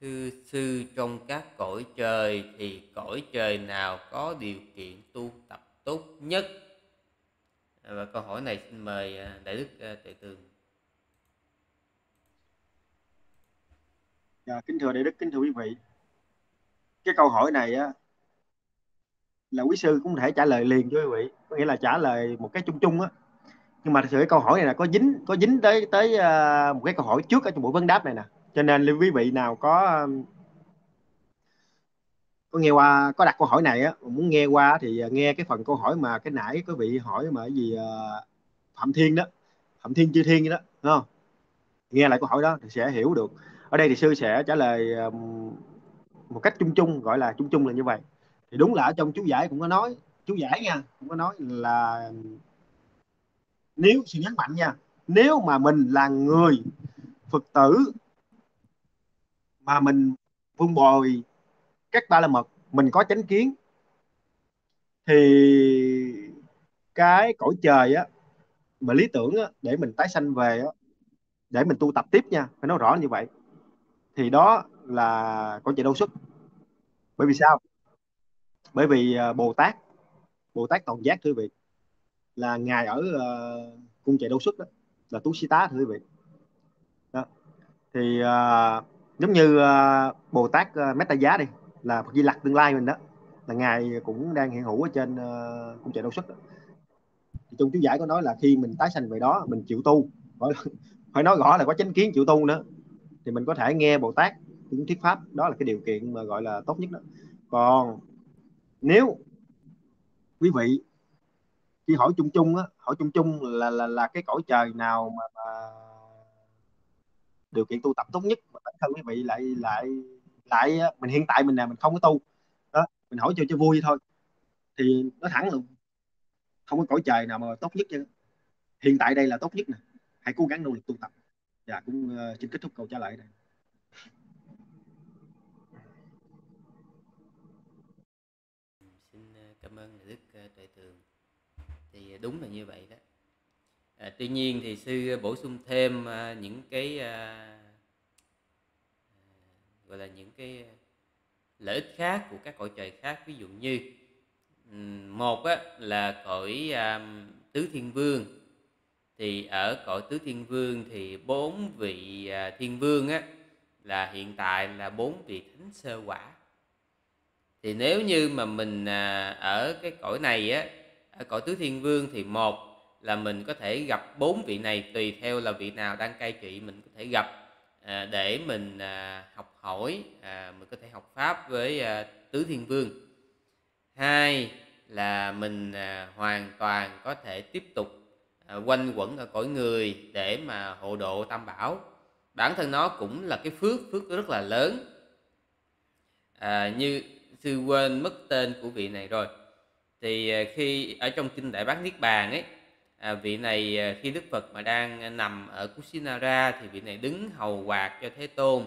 Thư sư, trong các cõi trời thì cõi trời nào có điều kiện tu tập tốt nhất? À, và câu hỏi này xin mời à, Đại Đức à, Tệ Tường. Dạ, kính thưa Đại Đức, kính thưa quý vị. Cái câu hỏi này á, là quý sư cũng thể trả lời liền cho quý vị, có nghĩa là trả lời một cái chung chung á. Nhưng mà thực sự cái câu hỏi này là có dính có dính tới tới một cái câu hỏi trước ở trong buổi vấn đáp này nè. Cho nên quý vị nào có um, có nghe qua, có đặt câu hỏi này á, muốn nghe qua thì à, nghe cái phần câu hỏi mà cái nãy quý vị hỏi mà cái gì à, phạm thiên đó, phạm thiên chư thiên đó, đúng không? Nghe lại câu hỏi đó thì sẽ hiểu được. Ở đây thì sư sẽ trả lời um, một cách chung chung, gọi là chung chung là như vậy. Thì đúng là ở trong chú giải cũng có nói, chú giải nha, cũng có nói là um, nếu sự nhấn mạnh nha, nếu mà mình là người phật tử mà mình vun bồi các ba la mật mình có chánh kiến. Thì cái cõi trời á mà lý tưởng á, để mình tái sanh về á, để mình tu tập tiếp nha phải nói rõ như vậy. Thì đó là cõi trời đâu xuất. Bởi vì sao? Bởi vì à, bồ tát bồ tát toàn giác thưa quý vị là ngài ở uh, cung trời đâu xuất đó là tú si tá thưa quý vị. Đó. thì uh, giống như ờ, uh, bồ tát uh, ờ, meta giá đi là Phật Di Lặc tương lai mình đó là ngài cũng đang hiện hữu ở trên uh, cung trời đâu xuất đó. Thì trong chú giải có nói là khi mình tái sanh về đó mình chịu tu. Phải, phải nói rõ là có chánh kiến chịu tu nữa. Thì mình có thể nghe Bồ Tát những thuyết pháp đó là cái điều kiện mà gọi là tốt nhất đó. Còn nếu quý vị khi hỏi chung chung á hỏi chung chung là là là cái cõi trời nào mà, mà điều kiện tu tập tốt nhất mà bản thân quý vị lại lại lại mình hiện tại mình là mình không có tu. Đó mình hỏi cho cho vui thôi. Thì nó thẳng luôn không có cõi trời nào mà tốt nhất chứ hiện tại đây là tốt nhất nè. Hãy cố gắng nỗ lực tu tập. Và cũng uh, xin kết thúc câu trả lời này xin ờ, cảm ơn đức ờ, tuệ tường. Thì ờ, đúng là như vậy đó à, tuy nhiên thì sư bổ sung thêm à, những cái à, à, gọi là những cái lợi ích khác của các cõi trời khác. Ví dụ như một á, là cõi à, tứ thiên vương. Thì ở cõi tứ thiên vương thì bốn vị à, thiên vương á là hiện tại là bốn vị thánh sơ quả. Thì nếu như mà mình à, ở cái cõi này á ở cõi tứ thiên vương thì một là mình có thể gặp bốn vị này tùy theo là vị nào đang cai trị mình có thể gặp. À, để mình à, học hỏi à, mình có thể học pháp với à, tứ thiên vương. Hai là mình à, hoàn toàn có thể tiếp tục à, quanh quẩn ở cõi người để mà hộ độ tam bảo. Bản thân nó cũng là cái phước phước rất là lớn. À, như sư quên mất tên của vị này rồi. Thì à, khi ở trong kinh đại bát niết bàn ấy à, vị này à, khi đức phật mà đang nằm ở kusinara thì vị này đứng hầu quạt cho thế tôn.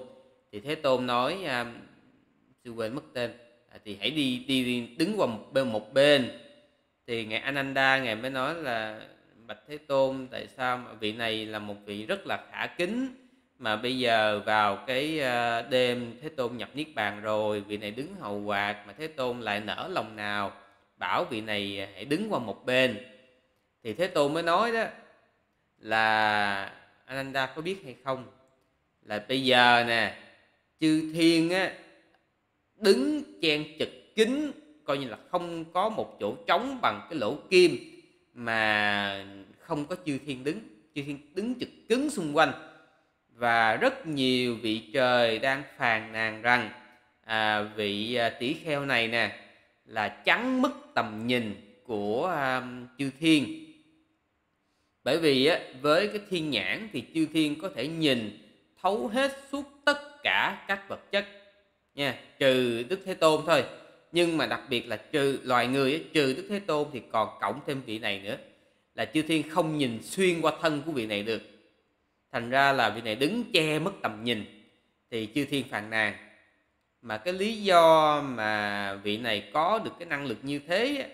Thì thế tôn nói à, sư quên mất tên à, thì hãy đi, đi đi đứng qua một bên một bên. Thì ngài ananda ngài mới nói là bạch thế tôn tại sao mà vị này là một vị rất là khả kính mà bây giờ vào cái à, đêm thế tôn nhập niết bàn rồi vị này đứng hầu quạt mà thế tôn lại nở lòng nào bảo vị này hãy đứng qua một bên thì thế tôn mới nói đó là ananda có biết hay không? Là bây giờ nè chư thiên á đứng chen chật kín coi như là không có một chỗ trống bằng cái lỗ kim mà không có chư thiên đứng. Chư thiên đứng chật cứng xung quanh. Và rất nhiều vị trời đang phàn nàn rằng à, vị à, tỷ kheo này nè là trắng mất tầm nhìn của à, chư thiên bởi vì á, với cái thiên nhãn thì chư thiên có thể nhìn thấu hết suốt tất cả các vật chất nha trừ đức thế tôn thôi. Nhưng mà đặc biệt là trừ loài người trừ đức thế tôn thì còn cộng thêm vị này nữa. Là chư thiên không nhìn xuyên qua thân của vị này được. Thành ra là vị này đứng che mất tầm nhìn thì chư thiên phàn nàn. Mà cái lý do mà vị này có được cái năng lực như thế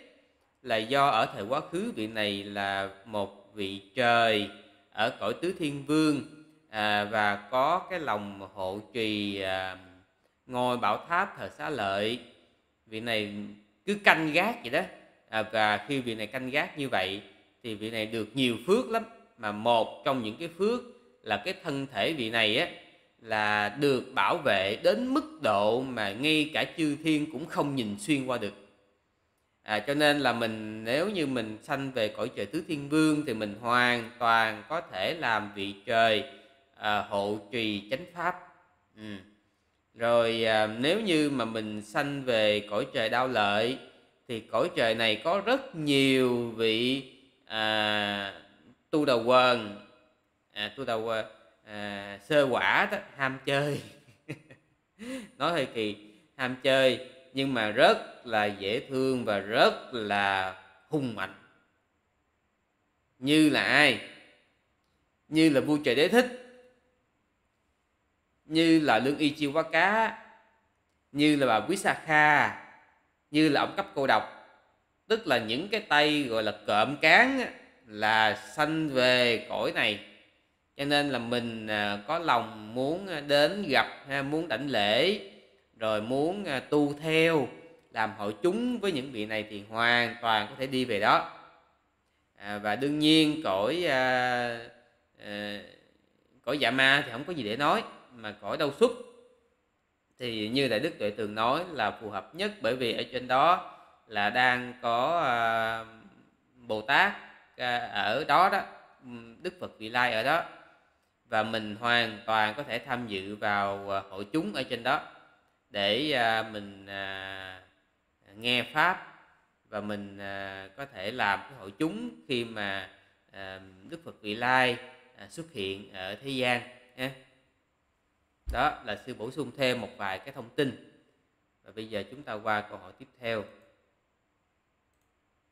là do ở thời quá khứ vị này là một vị trời ở cõi tứ thiên vương à, và có cái lòng hộ trì à, ngôi bảo tháp thờ xá lợi. Vị này cứ canh gác vậy đó. À, và khi vị này canh gác như vậy thì vị này được nhiều phước lắm. Mà một trong những cái phước là cái thân thể vị này á là được bảo vệ đến mức độ mà ngay cả chư thiên cũng không nhìn xuyên qua được à, cho nên là mình nếu như mình sanh về cõi trời tứ thiên vương thì mình hoàn toàn có thể làm vị trời à, hộ trì chánh pháp. Ừ. rồi à, nếu như mà mình sanh về cõi trời đau lợi thì cõi trời này có rất nhiều vị à, tu đầu quần à, tu đầu quần à, sơ quả đó ham chơi. Nói hơi kỳ ham chơi nhưng mà rất là dễ thương và rất là hung mạnh. Như là ai? Như là vua trời đế thích. Như là lương y chiêu quá cá như là bà quý sa kha như là ông cấp cô độc. Tức là những cái tay gọi là cộm cán là sanh về cõi này. Cho nên là mình à, có lòng muốn à, đến gặp à, muốn đảnh lễ rồi muốn à, tu theo làm hội chúng với những vị này thì hoàn toàn có thể đi về đó. À, và đương nhiên cõi à, à, cõi dạ ma thì không có gì để nói mà cõi đau xuất thì như đại đức tuệ tường nói là phù hợp nhất bởi vì ở trên đó là đang có à, bồ tát à, ở đó đó đức phật vị lai ở đó. Và mình hoàn toàn có thể tham dự vào à, hội chúng ở trên đó để à, mình à, nghe pháp và mình à, có thể làm cái hội chúng khi mà à, Đức Phật Vị Lai à, xuất hiện ở thế gian đó là sư bổ sung thêm một vài cái thông tin. Và bây giờ chúng ta qua câu hỏi tiếp theo.